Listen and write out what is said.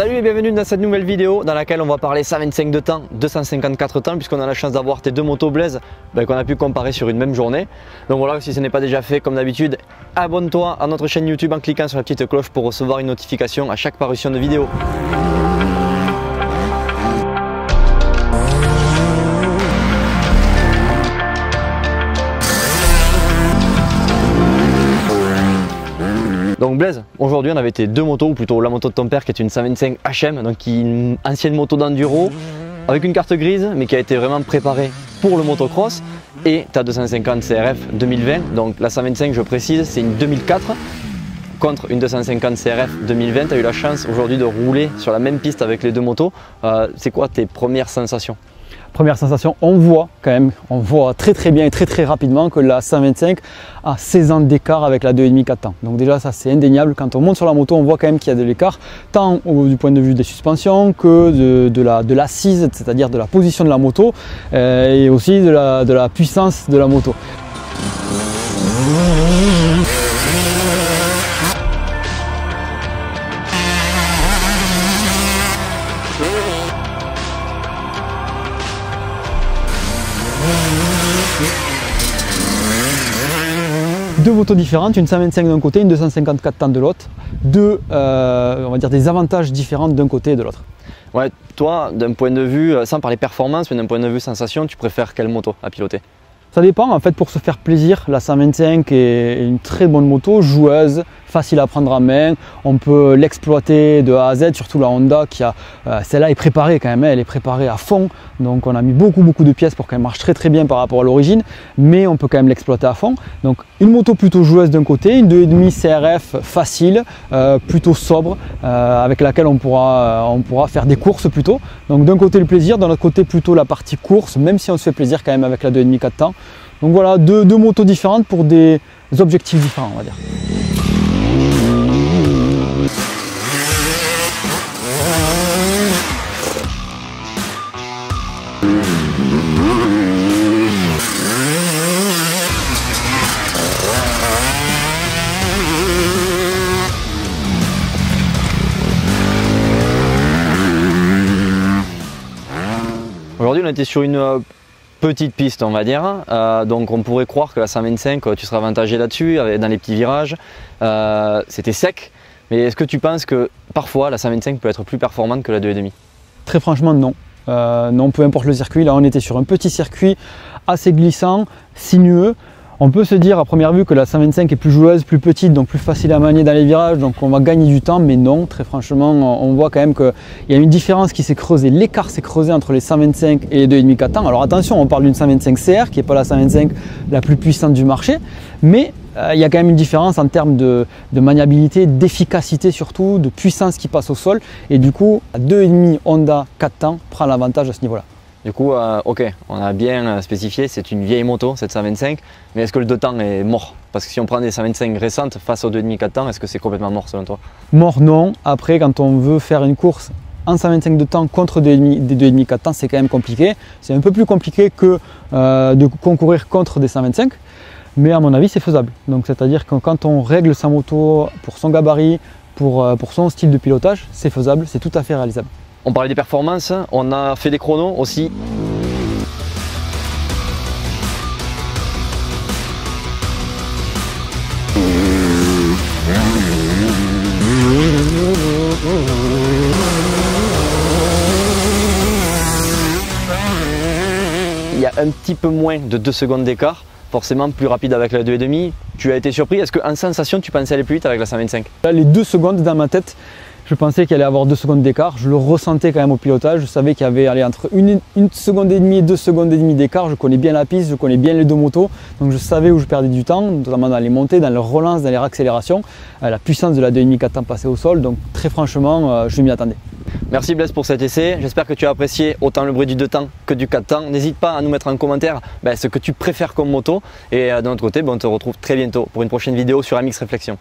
Salut et bienvenue dans cette nouvelle vidéo dans laquelle on va parler 125 de temps, 254 temps puisqu'on a la chance d'avoir tes deux motos Blaze ben, qu'on a pu comparer sur une même journée. Donc voilà, si ce n'est pas déjà fait comme d'habitude, abonne-toi à notre chaîne YouTube en cliquant sur la petite cloche pour recevoir une notification à chaque parution de vidéo. Aujourd'hui on avait tes deux motos, ou plutôt la moto de ton père qui est une 125 HM, donc une ancienne moto d'enduro avec une carte grise mais qui a été vraiment préparée pour le motocross et ta 250 CRF 2020, donc la 125 je précise c'est une 2004 contre une 250 CRF 2020, tu as eu la chance aujourd'hui de rouler sur la même piste avec les deux motos, euh, c'est quoi tes premières sensations? Première sensation, on voit quand même, on voit très très bien et très très rapidement que la 125 a 16 ans d'écart avec la 2,5 4 temps. Donc déjà ça c'est indéniable, quand on monte sur la moto on voit quand même qu'il y a de l'écart, tant du point de vue des suspensions que de, l'assise, c'est-à-dire de la position de la moto euh, et aussi de la puissance de la moto. Deux motos différentes, une 125 d'un côté, une 254 temps de l'autre, deux, euh, on va dire des avantages différents d'un côté et de l'autre. Ouais, toi, d'un point de vue, euh, sans parler performance, mais d'un point de vue sensation, tu préfères quelle moto à piloter? Ça dépend, en fait, pour se faire plaisir, la 125 est une très bonne moto, joueuse, facile à prendre en main, on peut l'exploiter de A à Z, surtout la Honda qui a, euh, celle-là est préparée quand même, hein, elle est préparée à fond, donc on a mis beaucoup beaucoup de pièces pour qu'elle marche très très bien par rapport à l'origine, mais on peut quand même l'exploiter à fond. Donc une moto plutôt joueuse d'un côté, une 2,5 CRF facile, euh, plutôt sobre, euh, avec laquelle on pourra, on pourra faire des courses plutôt. Donc d'un côté le plaisir, d'un autre côté plutôt la partie course, même si on se fait plaisir quand même avec la 2,5 4 temps. Donc voilà, deux, deux motos différentes pour des objectifs différents on va dire. Aujourd'hui, on était sur une euh, petite piste, on va dire. Euh, donc, on pourrait croire que la 125, euh, tu seras avantagé là-dessus, dans les petits virages. C'était sec. Mais est-ce que tu penses que parfois la 125 peut être plus performante que la 2,5 Très franchement, non. Non, peu importe le circuit. Là, on était sur un petit circuit assez glissant, sinueux on peut se dire à première vue que la 125 est plus joueuse, plus petite, donc plus facile à manier dans les virages, donc on va gagner du temps, mais non, très franchement, on voit quand même qu'il y a une différence qui s'est creusée, l'écart s'est creusé entre les 125 et les 2,5 4 temps. Alors attention, on parle d'une 125 CR qui n'est pas la 125 la plus puissante du marché, mais euh, il y a quand même une différence en termes de, maniabilité, d'efficacité surtout, de puissance qui passe au sol, et du coup, la 2,5 Honda 4 temps prend l'avantage à ce niveau-là. Du coup, euh, ok, on a bien euh, spécifié, c'est une vieille moto, cette 125, mais est-ce que le 2 temps est mort? Parce que si on prend des 125 récentes face aux 2,5 4 temps, est-ce que c'est complètement mort selon toi? Mort non, après quand on veut faire une course en 125 de temps contre des 2,5 4 temps, c'est quand même compliqué. C'est un peu plus compliqué que euh, de concourir contre des 125, mais à mon avis c'est faisable. Donc c'est-à-dire que quand on règle sa moto pour son gabarit, pour, pour son style de pilotage, c'est faisable, c'est tout à fait réalisable. On parlait des performances, on a fait des chronos aussi. Il y a un petit peu moins de 2 secondes d'écart, forcément plus rapide avec la 2,5. Tu as été surpris, est-ce qu'en sensation tu pensais aller plus vite avec la 125 Les 2 secondes dans ma tête, je pensais qu'il allait avoir deux secondes d'écart. Je le ressentais quand même au pilotage. Je savais qu'il y avait allez, entre une, seconde et demie et deux secondes et demie d'écart. Je connais bien la piste, je connais bien les deux motos. Donc je savais où je perdais du temps, notamment dans les montées, dans les relances, dans les réaccélérations. Euh, la puissance de la 2,5 4 temps passée au sol. Donc très franchement, euh, je m'y attendais. Merci Blaise pour cet essai. J'espère que tu as apprécié autant le bruit du 2 temps que du 4 temps. N'hésite pas à nous mettre en commentaire ben, ce que tu préfères comme moto. Et euh, de notre côté, ben, on te retrouve très bientôt pour une prochaine vidéo sur MX Réflexion.